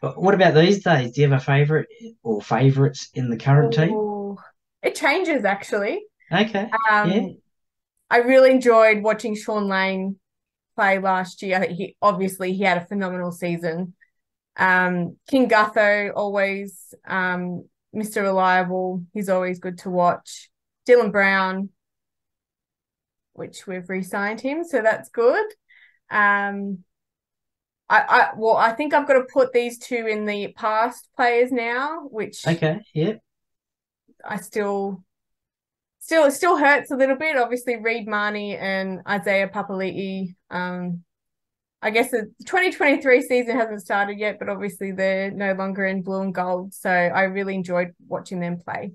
What about these days? Do you have a favourite or favourites in the current Ooh, team? It changes actually. Okay. Um, yeah. I really enjoyed watching Shaun Lane play last year. He obviously he had a phenomenal season. Um, King Gutho always um, Mr. Reliable. He's always good to watch. Dylan Brown, which we've re-signed him, so that's good. Um, I, I well, I think I've got to put these two in the past players now, which okay, yeah. I still still it still hurts a little bit. Obviously, Reed Mahoney and Isaiah Papali'i. Um, I guess the 2023 season hasn't started yet, but obviously they're no longer in blue and gold. So I really enjoyed watching them play.